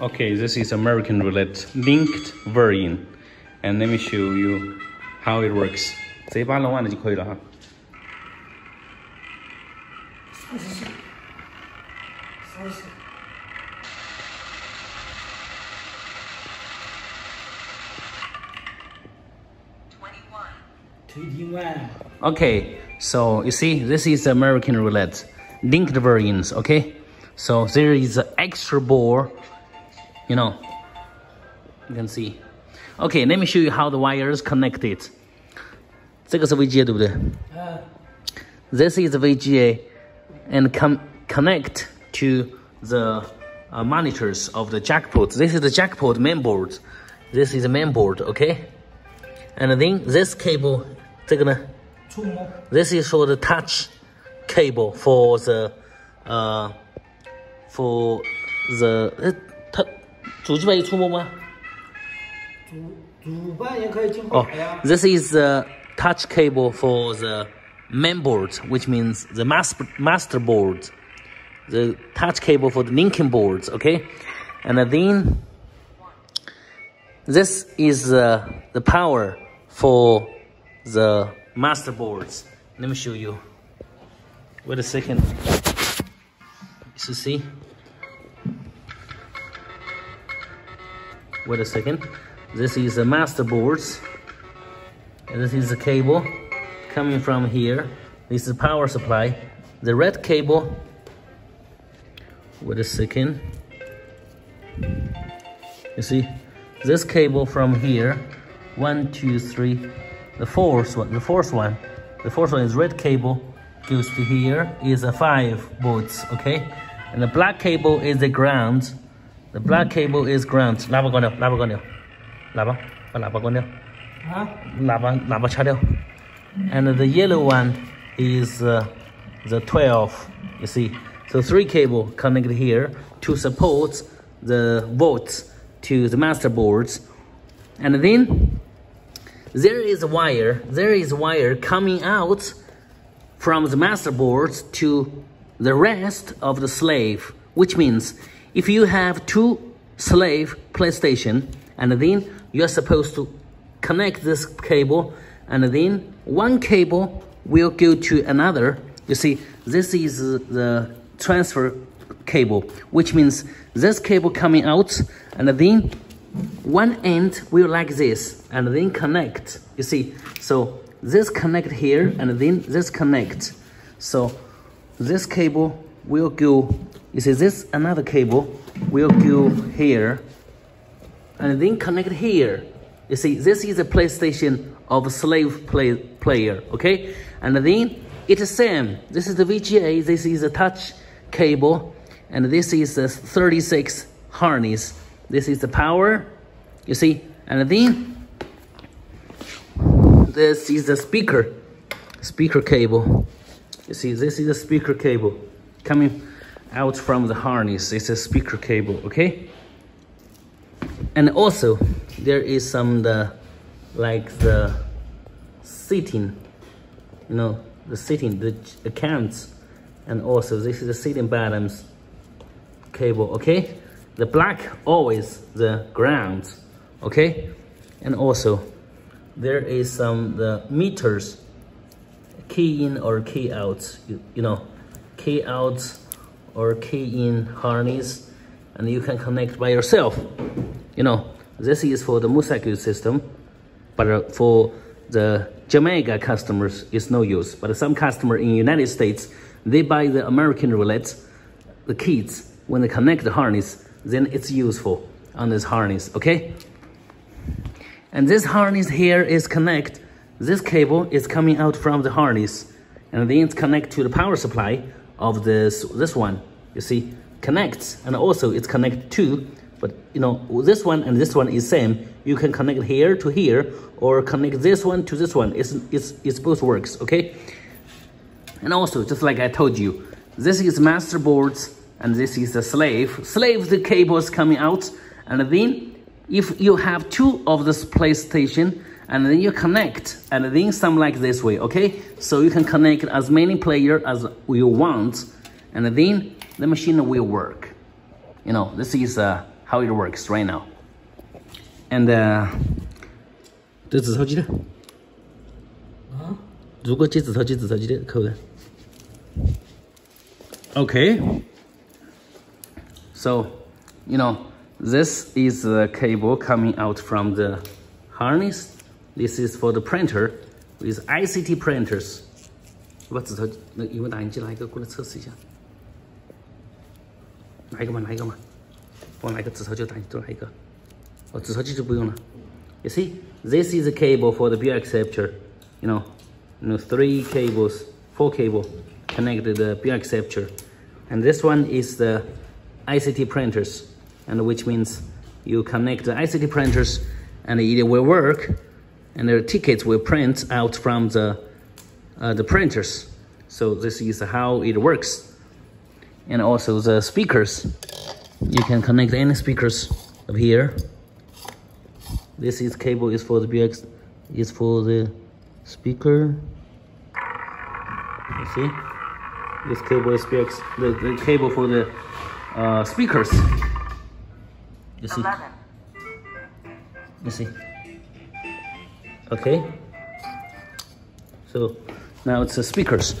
Okay, this is American Roulette linked version. And let me show you how it works. 直接把它弄完了就可以了哈。三十下，三十。Twenty-one. Okay, so you see, this is American Roulette linked versions. Okay, so there is an extra ball. You know, you can see. Okay, let me show you how the wires connected. 这个是 VGA 对不对？啊， This is VGA and com connect to the uh, monitors of the jackpot. This is the jackpot mainboard. This is the mainboard, okay? And then this cable, 这个呢触摸 this is for the touch cable for the uh for the 呃，它 主机板有触摸吗？主主板也可以进 Oh, 海呀。 this is the touch cable for the mainboard, which means the master master board. The touch cable for the linking boards, okay? And then this is uh, the power for the master boards. Let me show you. Wait a second. You see? Wait a second. This is the master boards. And this is the cable coming from here. This is power supply. The red cable. Wait a second. You see, this cable from here, one, two, three, the fourth one, the fourth one, the fourth one is red cable, goes to here, is a five volts, okay? And the black cable is the ground. The black cable is ground. Lava con Lava con Lava. Lava con Huh? Lava, lava channel. And the yellow one is uh, the 12, you see. So three cable connected here to support the volts to the master boards. And then there is a wire, there is wire coming out from the master boards to the rest of the slave, which means if you have two slave player station and then you're supposed to connect this cable and then one cable will go to another. You see, this is the transfer cable, which means this cable coming out and then one end will like this and then connect. You see, so this connect here and then this connect. So this cable will go, you see this another cable will go here and then connect here. You see, this is a player station of a slave play, player, okay? And then it's the same. This is the VGA, this is a touch cable, and this is the 36 harness. This is the power, you see? And then this is the speaker, speaker cable. You see, this is the speaker cable coming out from the harness. It's a speaker cable, okay? And also, there is some the like the sitting, you know, the sitting, the accounts, and also this is the sitting bottoms cable, okay? The black always the ground, okay? And also, there is some the meters, key in or key out, you, you know, key out or key in harness, and you can connect by yourself. You know, this is for the Musaku system, but uh, for the Jamaica customers, it's no use. But some customer in United States, they buy the American roulette, the kits, when they connect the harness, then it's useful on this harness, okay? And this harness here is connect, this cable is coming out from the harness, and then it's connect to the power supply of this, this one, you see, connects, and also it's connected to, but you know, this one and this one is same, you can connect here to here, or connect this one to this one, it's, it's, it's both works, okay? And also, just like I told you, this is master boards and this is the slave. Slave, the cable is coming out. And then if you have two of this player station and then you connect and then some like this way, okay? So you can connect as many player as you want and then the machine will work. You know, this is uh, how it works right now. And uh, 这指头机的，啊，如果接指头机指头机的扣的。Okay. So, you know, this is the cable coming out from the harness. This is for the printer with ICT printers. 我把指头那英文打印机拿一个过来测试一下， 拿一个嘛，拿一个嘛，我拿一个指头就打印，就拿一个。哦，指头机就不用了。You see, this is a cable for the bill acceptor. You know, you know, three cables, four cable connected to the bill acceptor, and this one is the ICT printers, and which means you connect the ICT printers, and it will work, and the tickets will print out from the uh, the printers. So this is how it works, and also the speakers. You can connect any speakers up here. This is cable is for the BX, is for the speaker. You see, this cable is BX, the, the cable for the uh, speakers. You see, you see. Okay. So now it's the speakers.